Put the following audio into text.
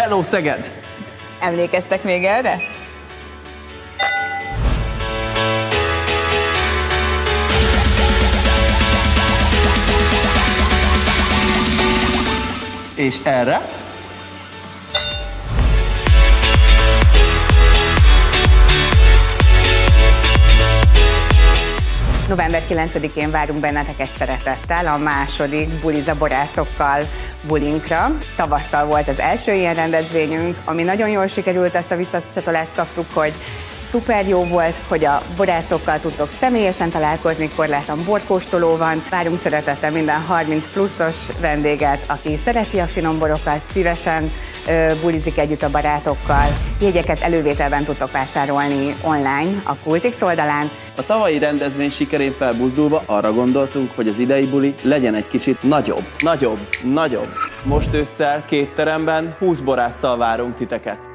Hello Szeged! Emlékeztek még erre? És erre? November 9-én várunk benneteket szeretettel a második buliza borászokkal bulinkra. Tavasztal volt az első ilyen rendezvényünk, ami nagyon jól sikerült, ezt a visszacsatolást kaptuk, hogy szuper jó volt, hogy a borászokkal tudtok személyesen találkozni, korlátlan borkóstoló van. Várunk szeretettel minden 30 pluszos vendéget, aki szereti a finom borokat, szívesen bulizik együtt a barátokkal. Jegyeket elővételben tudtok vásárolni online a Kultix oldalán. A tavalyi rendezvény sikerén felbuzdulva arra gondoltunk, hogy az idei buli legyen egy kicsit nagyobb, nagyobb, nagyobb. Most ősszel két teremben 20 borásszal várunk titeket.